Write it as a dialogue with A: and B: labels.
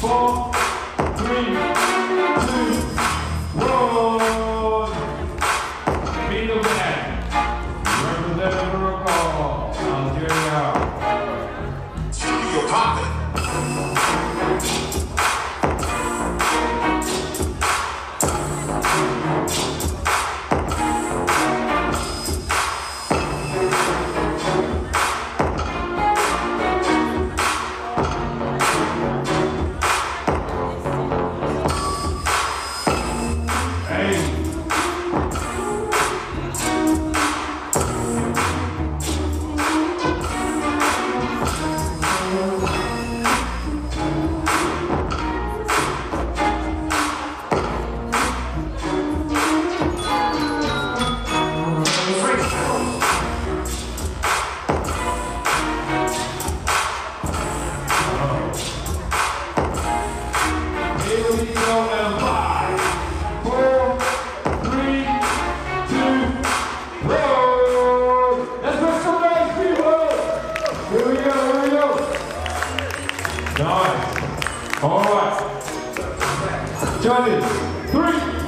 A: four, Nice. All right. Johnny, three,